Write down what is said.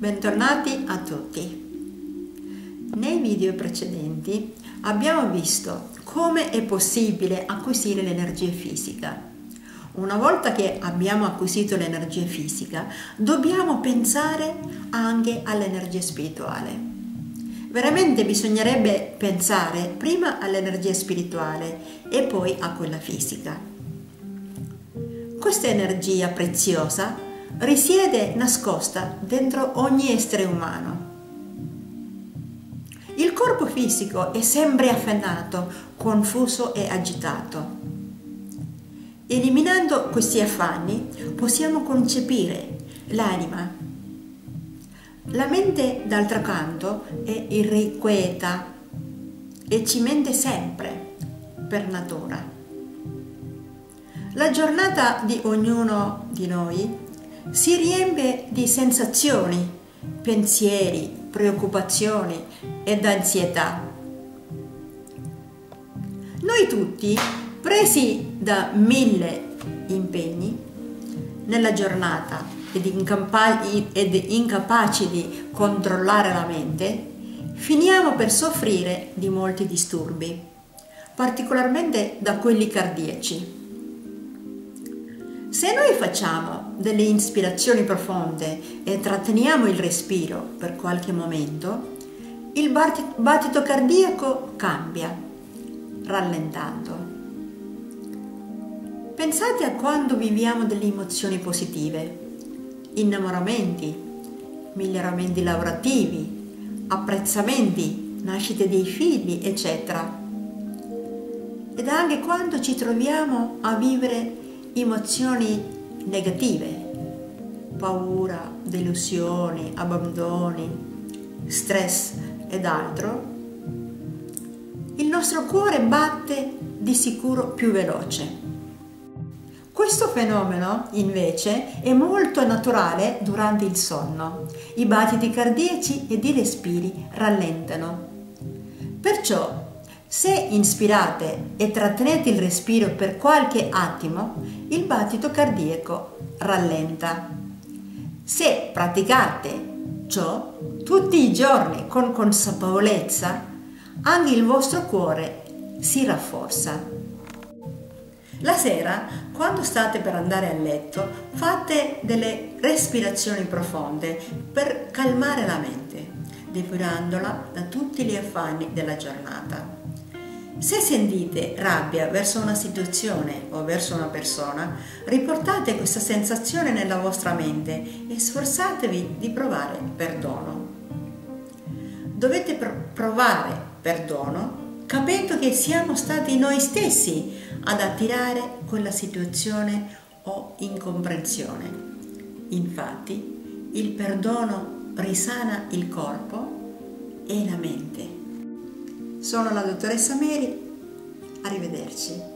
Bentornati a tutti. Nei video precedenti abbiamo visto come è possibile acquisire l'energia fisica. Una volta che abbiamo acquisito l'energia fisica, dobbiamo pensare anche all'energia spirituale. Veramente bisognerebbe pensare prima all'energia spirituale e poi a quella fisica. Questa energia preziosa risiede nascosta dentro ogni essere umano. Il corpo fisico è sempre affanato, confuso e agitato. Eliminando questi affanni possiamo concepire l'anima. La mente, d'altro canto, è irrequieta e ci mente sempre per natura. La giornata di ognuno di noi si riempie di sensazioni, pensieri, preoccupazioni ed ansietà. Noi tutti, presi da mille impegni nella giornata ed, incapa- ed incapaci di controllare la mente, finiamo per soffrire di molti disturbi, particolarmente da quelli cardiaci. Se noi facciamo delle ispirazioni profonde e tratteniamo il respiro per qualche momento, il battito cardiaco cambia, rallentando. Pensate a quando viviamo delle emozioni positive, innamoramenti, miglioramenti lavorativi, apprezzamenti, nascite dei figli, eccetera. Ed anche quando ci troviamo a vivere emozioni negative, paura, delusioni, abbandoni, stress ed altro, il nostro cuore batte di sicuro più veloce. Questo fenomeno invece è molto naturale durante il sonno. I battiti cardiaci ed i respiri rallentano. Perciò se inspirate e trattenete il respiro per qualche attimo, il battito cardiaco rallenta. Se praticate ciò tutti i giorni con consapevolezza, anche il vostro cuore si rafforza. La sera, quando state per andare a letto, fate delle respirazioni profonde per calmare la mente, depurandola da tutti gli affanni della giornata. Se sentite rabbia verso una situazione o verso una persona, riportate questa sensazione nella vostra mente e sforzatevi di provare perdono. Dovete provare perdono capendo che siamo stati noi stessi ad attirare quella situazione o incomprensione. Infatti, il perdono risana il corpo e la mente. Sono la dottoressa Mary, arrivederci.